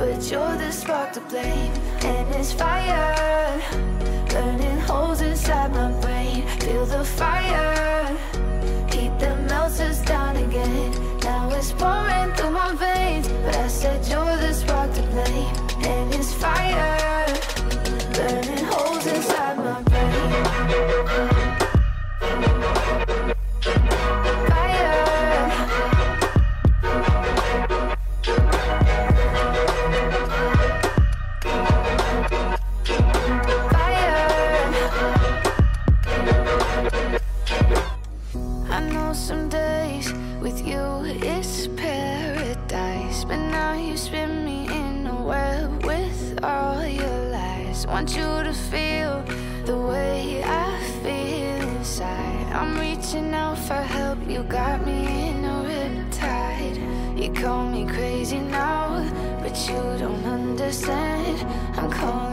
But you're the spark to blame And it's fire. Burning holes inside my brain. Feel the fire. Heat that melts us down again. Now it's pouring through my veins. But I said you're the spark to blame And it's fire. Burning Some days with you it's paradise. But now you spin me in a web with all your lies. Want you to feel the way I feel inside. I'm reaching out for help, you got me in a riptide You call me crazy now, but you don't understand. I'm calling